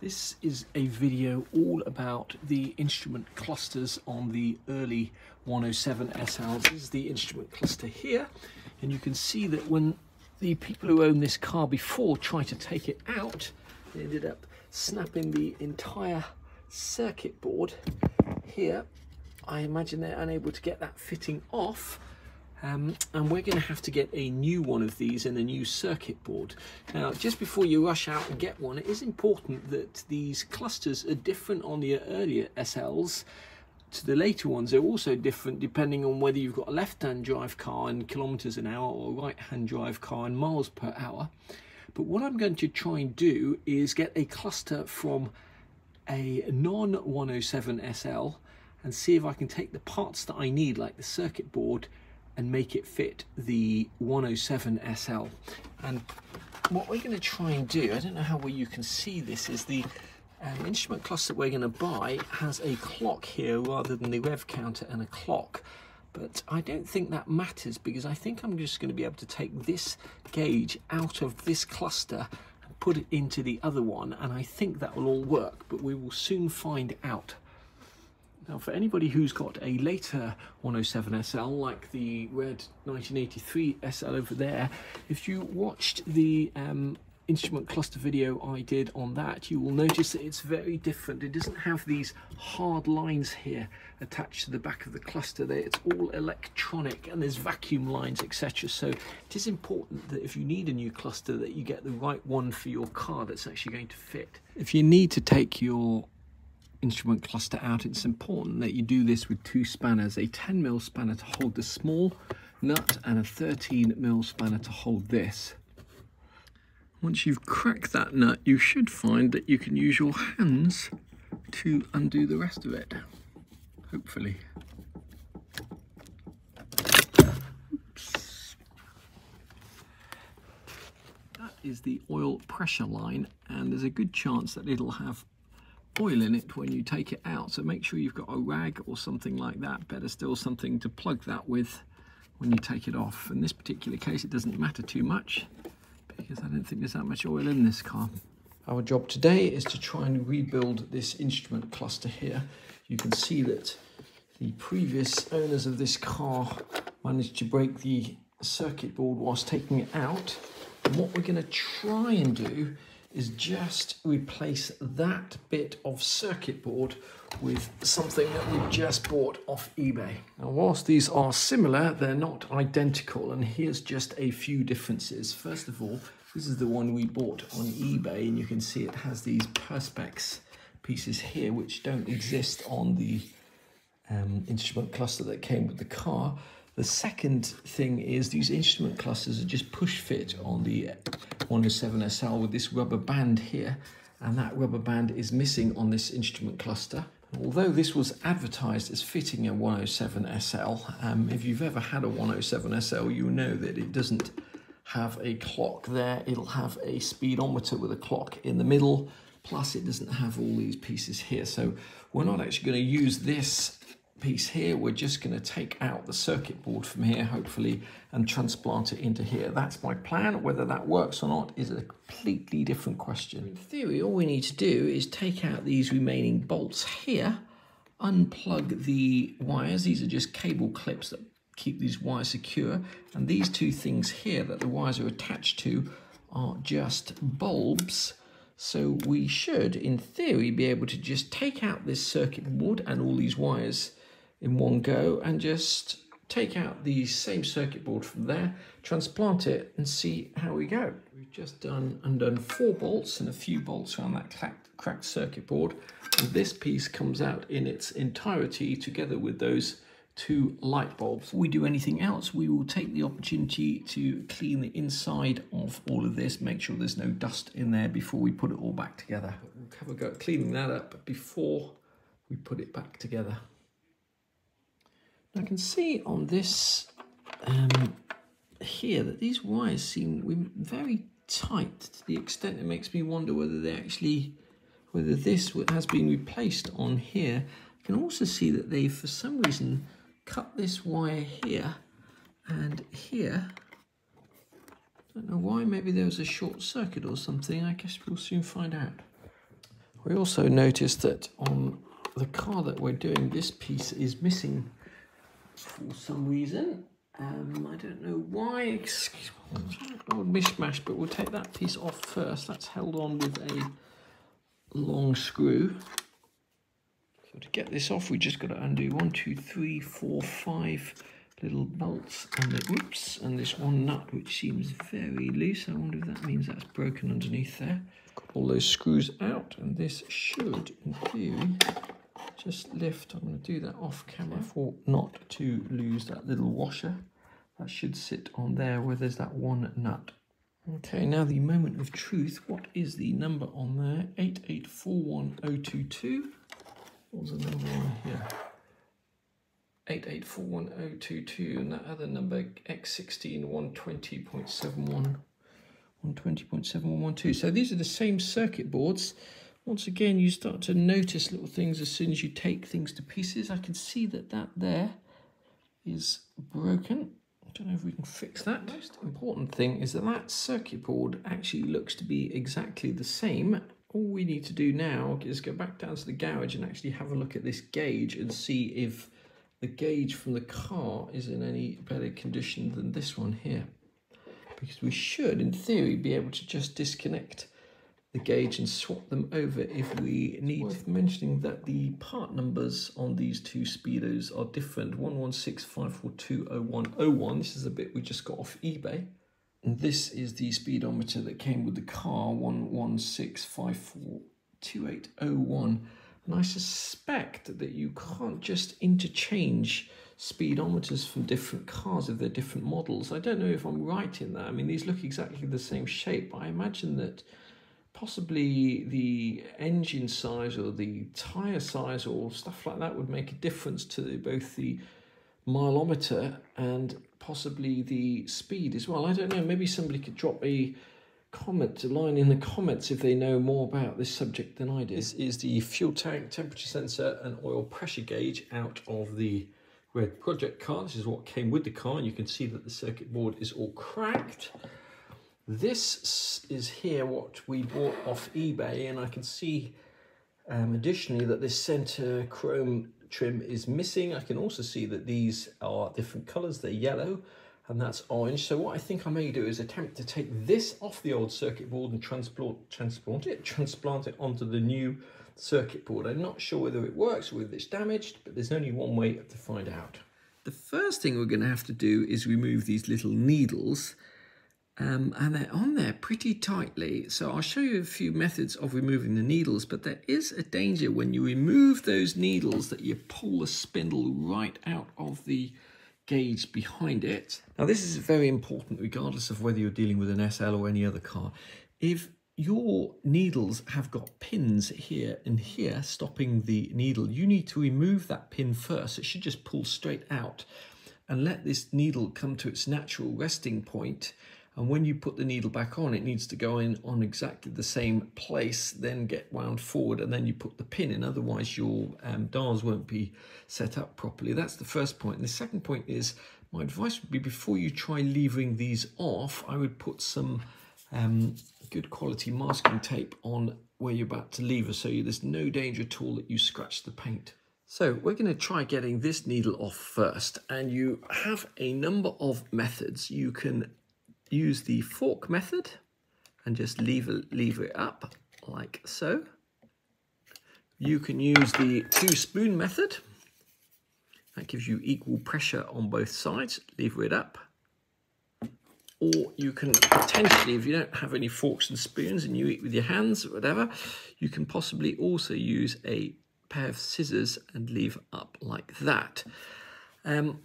This is a video all about the instrument clusters on the early 107 SLs. This is the instrument cluster here, and you can see that when the people who owned this car before tried to take it out, they ended up snapping the entire circuit board here. I imagine they're unable to get that fitting off um, and we're going to have to get a new one of these and a new circuit board. Now, just before you rush out and get one, it is important that these clusters are different on the earlier SLs to the later ones. They're also different depending on whether you've got a left-hand drive car in kilometers an hour or a right-hand drive car in miles per hour. But what I'm going to try and do is get a cluster from a non-107 SL and see if I can take the parts that I need, like the circuit board, and make it fit the 107 SL. And what we're going to try and do, I don't know how well you can see this, is the um, instrument cluster we're going to buy has a clock here rather than the rev counter and a clock. But I don't think that matters because I think I'm just going to be able to take this gauge out of this cluster and put it into the other one. And I think that will all work, but we will soon find out. Now for anybody who's got a later 107 SL like the red 1983 SL over there, if you watched the um, instrument cluster video I did on that, you will notice that it's very different. It doesn't have these hard lines here attached to the back of the cluster there. It's all electronic and there's vacuum lines, etc. So it is important that if you need a new cluster that you get the right one for your car that's actually going to fit. If you need to take your instrument cluster out, it's important that you do this with two spanners, a 10 mil spanner to hold the small nut and a 13 mil spanner to hold this. Once you've cracked that nut, you should find that you can use your hands to undo the rest of it, hopefully. That is the oil pressure line and there's a good chance that it'll have oil in it when you take it out. So make sure you've got a rag or something like that. Better still something to plug that with when you take it off. In this particular case, it doesn't matter too much because I don't think there's that much oil in this car. Our job today is to try and rebuild this instrument cluster here. You can see that the previous owners of this car managed to break the circuit board whilst taking it out. And what we're going to try and do is just replace that bit of circuit board with something that we just bought off eBay. Now whilst these are similar, they're not identical and here's just a few differences. First of all, this is the one we bought on eBay and you can see it has these Perspex pieces here which don't exist on the um, instrument cluster that came with the car. The second thing is these instrument clusters are just push fit on the 107 SL with this rubber band here and that rubber band is missing on this instrument cluster. Although this was advertised as fitting a 107 SL, um, if you've ever had a 107 SL, you know that it doesn't have a clock there. It'll have a speedometer with a clock in the middle, plus it doesn't have all these pieces here. So we're not actually going to use this piece here, we're just going to take out the circuit board from here, hopefully, and transplant it into here. That's my plan. Whether that works or not is a completely different question. In theory, all we need to do is take out these remaining bolts here, unplug the wires. These are just cable clips that keep these wires secure. And these two things here that the wires are attached to are just bulbs. So we should, in theory, be able to just take out this circuit board and all these wires in one go and just take out the same circuit board from there, transplant it and see how we go. We've just done undone four bolts and a few bolts around that cracked, cracked circuit board. And this piece comes out in its entirety together with those two light bulbs. Before we do anything else, we will take the opportunity to clean the inside of all of this, make sure there's no dust in there before we put it all back together. We'll have a go at cleaning that up before we put it back together. I can see on this um, here that these wires seem very tight to the extent it makes me wonder whether they actually, whether this has been replaced on here. I can also see that they, for some reason, cut this wire here and here. I don't know why, maybe there was a short circuit or something. I guess we'll soon find out. We also noticed that on the car that we're doing, this piece is missing for some reason. Um, I don't know why. It's old mishmash, but we'll take that piece off first. That's held on with a long screw. So to get this off, we just got to undo one, two, three, four, five little bolts and the whoops and this one nut which seems very loose. I wonder if that means that's broken underneath there. Got all those screws out and this should, in theory, just lift. I'm going to do that off camera for not to lose that little washer. That should sit on there where there's that one nut. Okay, now the moment of truth. What is the number on there? 8841022. What was the number on here? 8841022 and that other number X16 120.71 120.7112. So these are the same circuit boards. Once again, you start to notice little things as soon as you take things to pieces. I can see that that there is broken. I don't know if we can fix that. The most important thing is that that circuit board actually looks to be exactly the same. All we need to do now is go back down to the garage and actually have a look at this gauge and see if the gauge from the car is in any better condition than this one here. Because we should, in theory, be able to just disconnect the gauge and swap them over if we need. Worth mentioning that the part numbers on these two speedos are different. 11654200101. This is a bit we just got off eBay. And this is the speedometer that came with the car, 116542801. And I suspect that you can't just interchange speedometers from different cars if they're different models. I don't know if I'm right in that. I mean, these look exactly the same shape. I imagine that possibly the engine size or the tire size or stuff like that would make a difference to both the mileometer and possibly the speed as well. I don't know, maybe somebody could drop a comment, a line in the comments if they know more about this subject than I do. This is the fuel tank temperature sensor and oil pressure gauge out of the red project car. This is what came with the car and you can see that the circuit board is all cracked. This is here what we bought off eBay and I can see um, additionally that this center chrome trim is missing. I can also see that these are different colors. They're yellow and that's orange. So what I think I may do is attempt to take this off the old circuit board and transplant, transplant it, transplant it onto the new circuit board. I'm not sure whether it works or whether it's damaged, but there's only one way to find out. The first thing we're going to have to do is remove these little needles um, and they're on there pretty tightly. So I'll show you a few methods of removing the needles, but there is a danger when you remove those needles that you pull the spindle right out of the gauge behind it. Now this is very important regardless of whether you're dealing with an SL or any other car. If your needles have got pins here and here stopping the needle, you need to remove that pin first. It should just pull straight out and let this needle come to its natural resting point and when you put the needle back on, it needs to go in on exactly the same place, then get wound forward, and then you put the pin in. Otherwise, your um, dials won't be set up properly. That's the first point. And the second point is, my advice would be before you try leaving these off, I would put some um, good quality masking tape on where you're about to lever so there's no danger at all that you scratch the paint. So we're going to try getting this needle off first and you have a number of methods. You can use the fork method and just lever, lever it up like so. You can use the two spoon method. That gives you equal pressure on both sides. Lever it up. Or you can potentially, if you don't have any forks and spoons and you eat with your hands or whatever, you can possibly also use a pair of scissors and leave up like that. Um,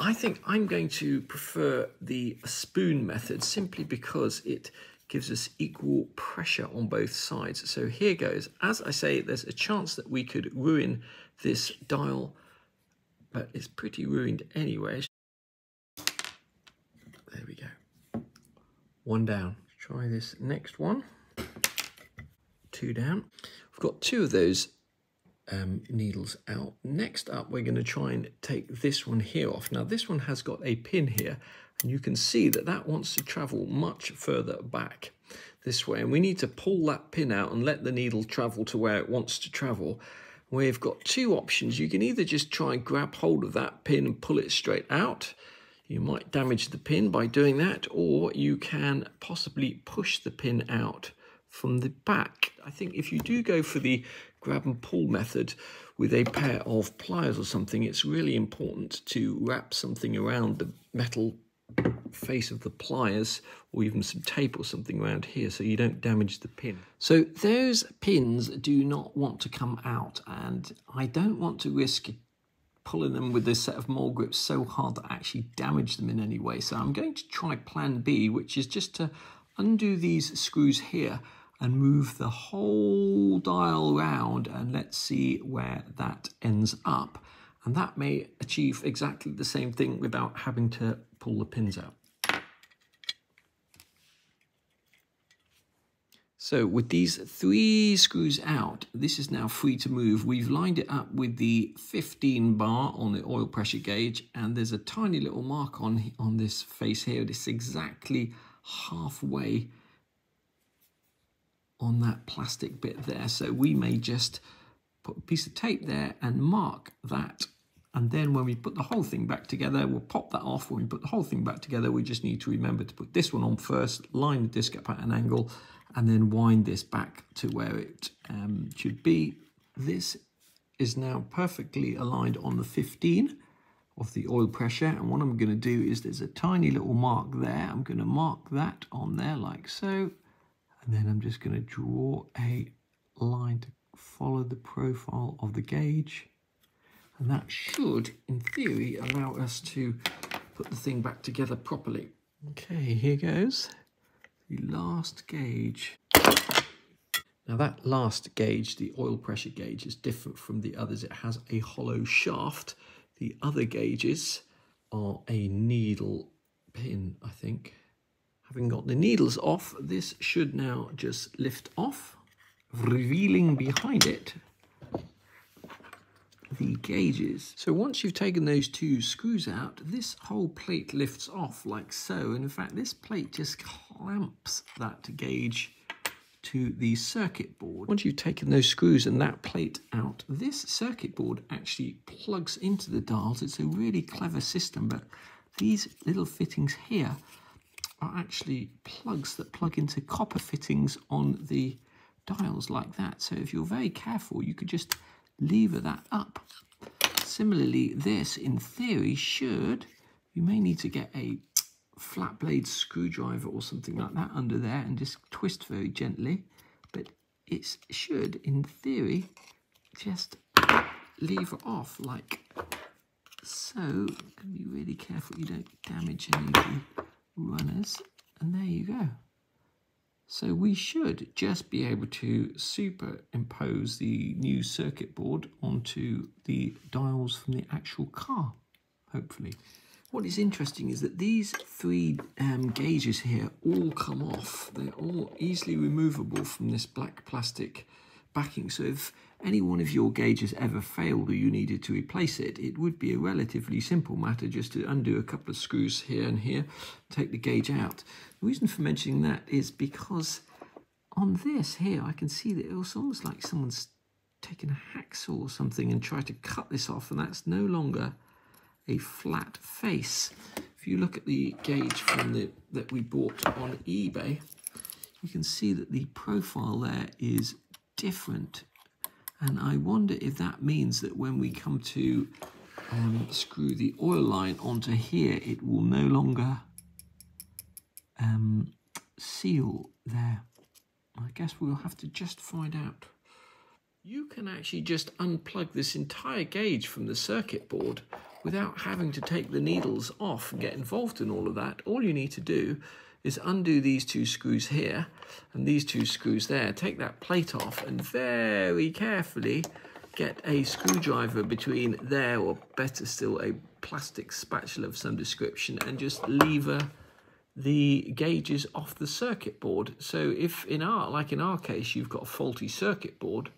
I think I'm going to prefer the spoon method simply because it gives us equal pressure on both sides. So here goes. As I say, there's a chance that we could ruin this dial, but it's pretty ruined anyway. There we go. One down. Try this next one. Two down. We've got two of those um, needles out. Next up, we're going to try and take this one here off. Now, this one has got a pin here, And you can see that that wants to travel much further back this way. And we need to pull that pin out and let the needle travel to where it wants to travel. We've got two options. You can either just try and grab hold of that pin and pull it straight out. You might damage the pin by doing that, or you can possibly push the pin out from the back. I think if you do go for the grab and pull method with a pair of pliers or something, it's really important to wrap something around the metal face of the pliers or even some tape or something around here so you don't damage the pin. So those pins do not want to come out and I don't want to risk pulling them with this set of mole grips so hard that I actually damage them in any way. So I'm going to try plan B, which is just to undo these screws here and move the whole dial round and let's see where that ends up. And that may achieve exactly the same thing without having to pull the pins out. So with these three screws out, this is now free to move. We've lined it up with the 15 bar on the oil pressure gauge and there's a tiny little mark on, on this face here. It's exactly halfway on that plastic bit there. So we may just put a piece of tape there and mark that. And then when we put the whole thing back together, we'll pop that off. When we put the whole thing back together, we just need to remember to put this one on first, line the disc up at an angle, and then wind this back to where it um, should be. This is now perfectly aligned on the 15 of the oil pressure. And what I'm going to do is there's a tiny little mark there. I'm going to mark that on there like so. And then I'm just going to draw a line to follow the profile of the gauge. And that should, in theory, allow us to put the thing back together properly. Okay, here goes the last gauge. Now that last gauge, the oil pressure gauge, is different from the others. It has a hollow shaft. The other gauges are a needle pin, I think. Having got the needles off, this should now just lift off, revealing behind it the gauges. So once you've taken those two screws out, this whole plate lifts off like so. And in fact, this plate just clamps that gauge to the circuit board. Once you've taken those screws and that plate out, this circuit board actually plugs into the dials. It's a really clever system, but these little fittings here are actually plugs that plug into copper fittings on the dials like that. So if you're very careful, you could just lever that up. Similarly, this in theory should, you may need to get a flat blade screwdriver or something like that under there and just twist very gently. But it should, in theory, just lever off like so. Be really careful you don't damage any of the runners. And there you go. So we should just be able to superimpose the new circuit board onto the dials from the actual car, hopefully. What is interesting is that these three um, gauges here all come off. They're all easily removable from this black plastic backing. So if any one of your gauges ever failed or you needed to replace it, it would be a relatively simple matter just to undo a couple of screws here and here, take the gauge out. The reason for mentioning that is because on this here, I can see that it was almost like someone's taken a hacksaw or something and tried to cut this off, and that's no longer a flat face. If you look at the gauge from the that we bought on eBay, you can see that the profile there is different. And I wonder if that means that when we come to um, screw the oil line onto here, it will no longer um, seal there. I guess we'll have to just find out. You can actually just unplug this entire gauge from the circuit board without having to take the needles off and get involved in all of that. All you need to do is undo these two screws here and these two screws there. Take that plate off and very carefully get a screwdriver between there or better still a plastic spatula of some description and just lever the gauges off the circuit board. So if in our, like in our case, you've got a faulty circuit board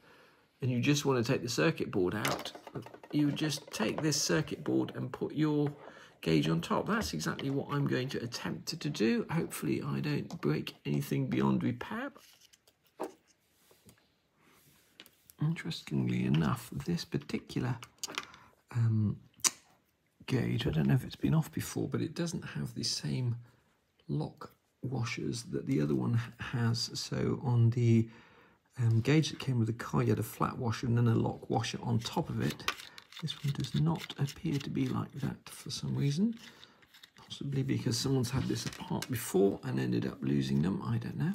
and you just want to take the circuit board out, you just take this circuit board and put your gauge on top. That's exactly what I'm going to attempt to do. Hopefully I don't break anything beyond repair. Interestingly enough, this particular um, gauge, I don't know if it's been off before, but it doesn't have the same lock washers that the other one has. So on the um, gauge that came with the car, you had a flat washer and then a lock washer on top of it. This one does not appear to be like that for some reason. Possibly because someone's had this apart before and ended up losing them. I don't know.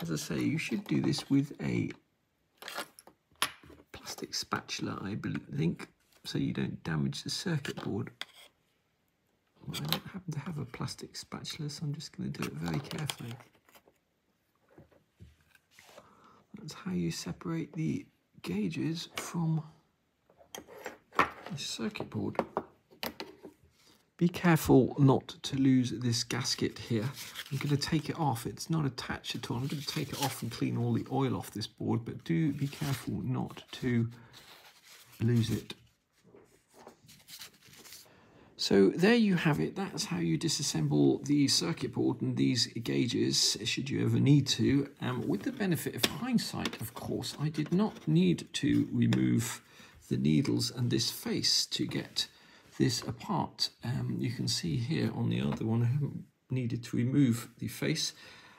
As I say, you should do this with a plastic spatula, I think, so you don't damage the circuit board. Well, I don't happen to have a plastic spatula, so I'm just going to do it very carefully. That's how you separate the gauges from the circuit board. Be careful not to lose this gasket here. I'm going to take it off. It's not attached at all. I'm going to take it off and clean all the oil off this board, but do be careful not to lose it. So there you have it. That's how you disassemble the circuit board and these gauges, should you ever need to. Um, with the benefit of hindsight, of course, I did not need to remove the needles and this face to get this apart. Um, you can see here on the other one, I haven't needed to remove the face.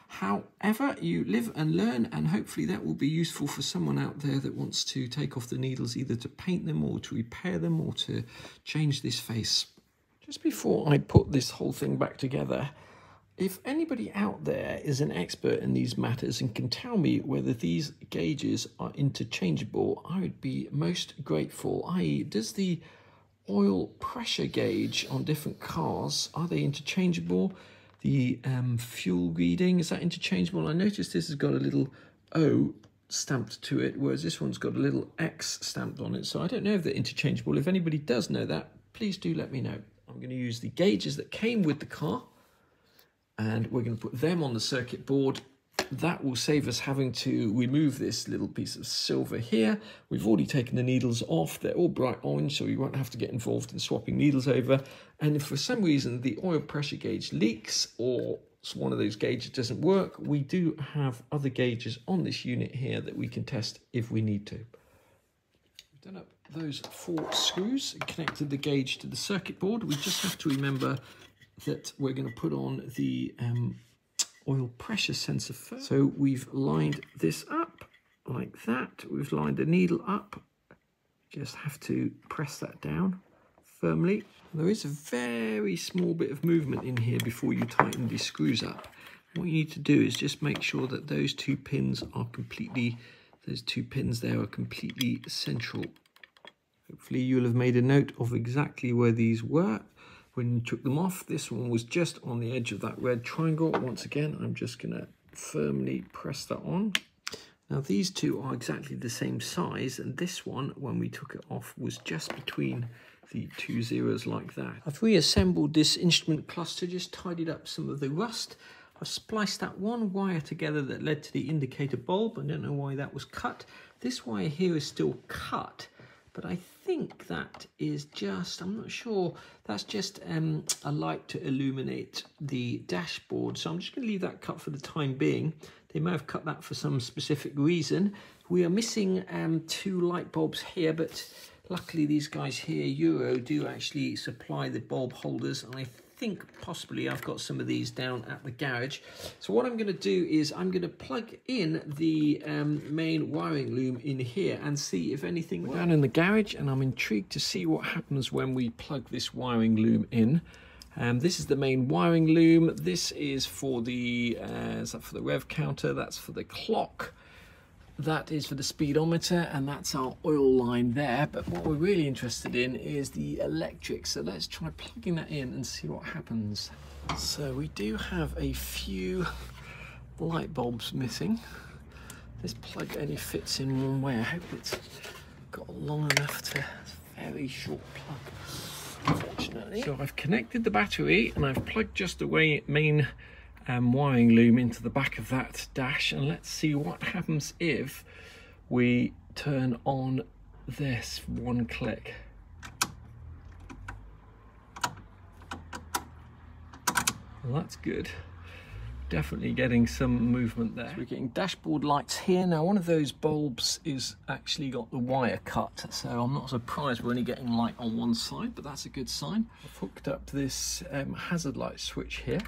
However, you live and learn, and hopefully that will be useful for someone out there that wants to take off the needles, either to paint them or to repair them or to change this face. Just before I put this whole thing back together, if anybody out there is an expert in these matters and can tell me whether these gauges are interchangeable, I would be most grateful. I.e., does the oil pressure gauge on different cars, are they interchangeable? The um, fuel reading, is that interchangeable? I noticed this has got a little O stamped to it, whereas this one's got a little X stamped on it. So I don't know if they're interchangeable. If anybody does know that, please do let me know. I'm going to use the gauges that came with the car and we're going to put them on the circuit board. That will save us having to remove this little piece of silver here. We've already taken the needles off. They're all bright orange, so we won't have to get involved in swapping needles over. And if for some reason the oil pressure gauge leaks or one of those gauges doesn't work, we do have other gauges on this unit here that we can test if we need to. Done up those four screws connected the gauge to the circuit board. We just have to remember that we're going to put on the um, oil pressure sensor first. So we've lined this up like that. We've lined the needle up. Just have to press that down firmly. There is a very small bit of movement in here before you tighten these screws up. What you need to do is just make sure that those two pins are completely, those two pins there are completely central Hopefully you'll have made a note of exactly where these were when you took them off. This one was just on the edge of that red triangle. Once again, I'm just going to firmly press that on. Now these two are exactly the same size and this one, when we took it off, was just between the two zeros like that. I've reassembled this instrument cluster, just tidied up some of the rust. I've spliced that one wire together that led to the indicator bulb. I don't know why that was cut. This wire here is still cut, but I think that is just, I'm not sure, that's just um, a light to illuminate the dashboard. So I'm just going to leave that cut for the time being. They may have cut that for some specific reason. We are missing um, two light bulbs here, but luckily these guys here, URO, do actually supply the bulb holders. And I think possibly I've got some of these down at the garage. So what I'm going to do is I'm going to plug in the um, main wiring loom in here and see if anything We're down in the garage and I'm intrigued to see what happens when we plug this wiring loom in. Um, this is the main wiring loom. This is for the uh, is that for the rev counter. That's for the clock. That is for the speedometer and that's our oil line there. But what we're really interested in is the electric. So let's try plugging that in and see what happens. So we do have a few light bulbs missing. This plug only fits in one way. I hope it's got long enough to, very short plug, unfortunately. So I've connected the battery and I've plugged just the way main and wiring loom into the back of that dash and let's see what happens if we turn on this one click. Well, that's good. Definitely getting some movement there. So we're getting dashboard lights here. Now one of those bulbs is actually got the wire cut, so I'm not surprised we're only getting light on one side, but that's a good sign. I've hooked up this um, hazard light switch here.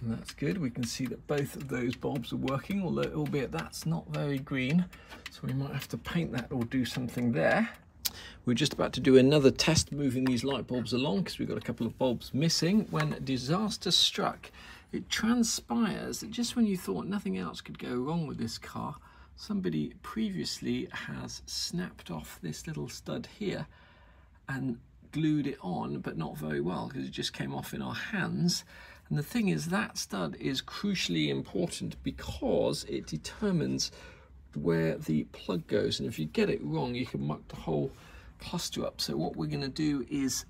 And that's good. We can see that both of those bulbs are working, although albeit that's not very green. So we might have to paint that or do something there. We're just about to do another test moving these light bulbs along because we've got a couple of bulbs missing when disaster struck. It transpires that just when you thought nothing else could go wrong with this car, somebody previously has snapped off this little stud here and glued it on, but not very well because it just came off in our hands. And the thing is that stud is crucially important because it determines where the plug goes. And if you get it wrong, you can muck the whole cluster up. So what we're going to do is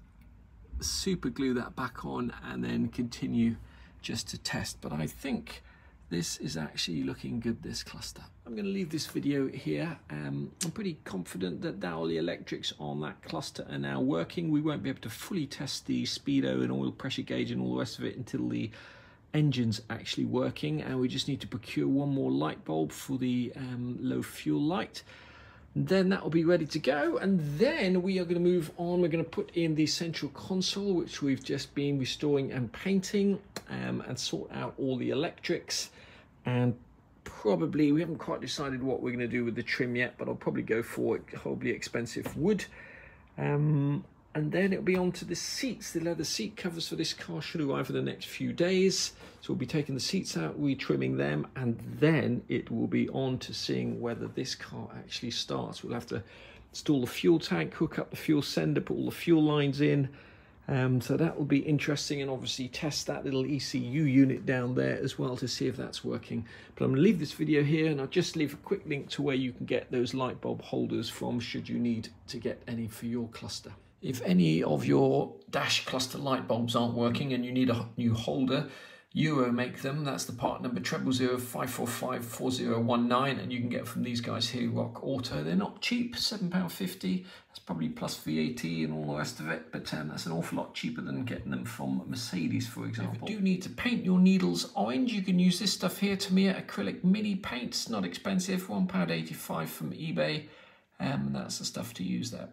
super glue that back on and then continue just to test. But I think this is actually looking good, this cluster. I'm going to leave this video here. Um, I'm pretty confident that Dowley electrics on that cluster are now working. We won't be able to fully test the speedo and oil pressure gauge and all the rest of it until the engine's actually working and we just need to procure one more light bulb for the um, low fuel light then that will be ready to go and then we are going to move on. We're going to put in the central console which we've just been restoring and painting um, and sort out all the electrics. And probably we haven't quite decided what we're going to do with the trim yet but I'll probably go for horribly expensive wood. Um, and then it'll be on to the seats. The leather seat covers for this car should arrive in the next few days. So we'll be taking the seats out, re-trimming them, and then it will be on to seeing whether this car actually starts. We'll have to install the fuel tank, hook up the fuel sender, put all the fuel lines in. Um, so that will be interesting and obviously test that little ECU unit down there as well to see if that's working. But I'm going to leave this video here and I'll just leave a quick link to where you can get those light bulb holders from should you need to get any for your cluster. If any of your dash cluster light bulbs aren't working and you need a new holder, URO make them. That's the part number treble zero five four five four zero one nine, and you can get from these guys here, Rock Auto. They're not cheap, seven pound fifty. That's probably plus VAT and all the rest of it, but um, that's an awful lot cheaper than getting them from Mercedes, for example. If you do need to paint your needles orange, you can use this stuff here, Tamiya acrylic mini paints. Not expensive, one pound eighty five from eBay. Um, that's the stuff to use there.